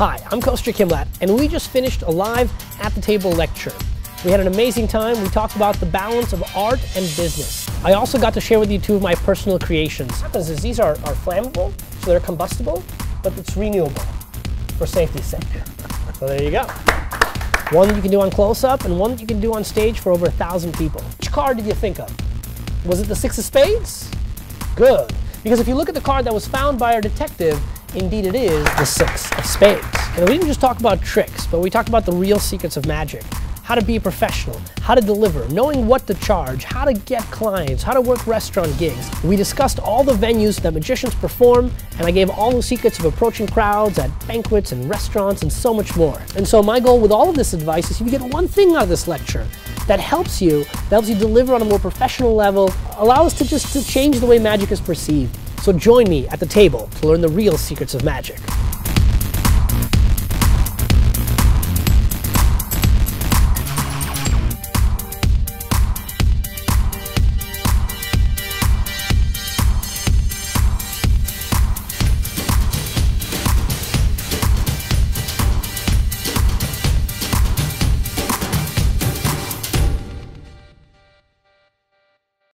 Hi, I'm Kostya Kimlat, and we just finished a live at the table lecture. We had an amazing time. We talked about the balance of art and business. I also got to share with you two of my personal creations. What happens is these are, are flammable, so they're combustible, but it's renewable for safety's sake. So there you go. One that you can do on close-up and one that you can do on stage for over a thousand people. Which card did you think of? Was it the six of spades? Good. Because if you look at the card that was found by our detective, indeed it is the six of spades. And we didn't just talk about tricks, but we talked about the real secrets of magic how to be a professional, how to deliver, knowing what to charge, how to get clients, how to work restaurant gigs. We discussed all the venues that magicians perform, and I gave all the secrets of approaching crowds at banquets and restaurants and so much more. And so my goal with all of this advice is if you get one thing out of this lecture that helps you, that helps you deliver on a more professional level, allow us to just to change the way magic is perceived. So join me at the table to learn the real secrets of magic.